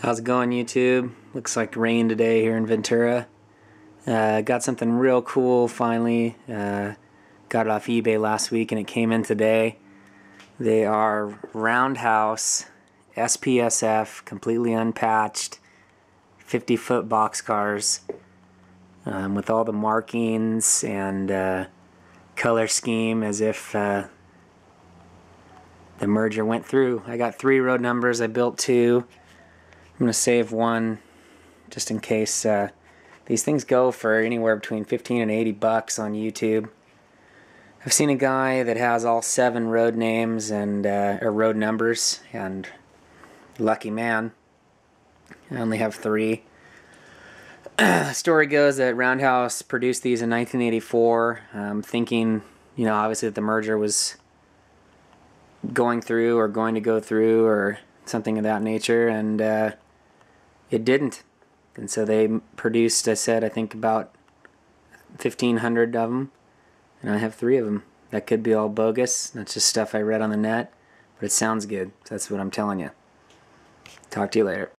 How's it going, YouTube? Looks like rain today here in Ventura. Uh, got something real cool finally. Uh, got it off eBay last week and it came in today. They are Roundhouse SPSF, completely unpatched, 50 foot box cars um, with all the markings and uh, color scheme as if uh, the merger went through. I got three road numbers, I built two. I'm going to save one just in case. Uh, these things go for anywhere between 15 and 80 bucks on YouTube. I've seen a guy that has all seven road names and uh, or road numbers, and lucky man. I only have three. Story goes that Roundhouse produced these in 1984, um, thinking, you know, obviously that the merger was going through or going to go through or something of that nature, and uh, it didn't. And so they produced, I said, I think about 1,500 of them, and I have three of them. That could be all bogus. That's just stuff I read on the net, but it sounds good. So that's what I'm telling you. Talk to you later.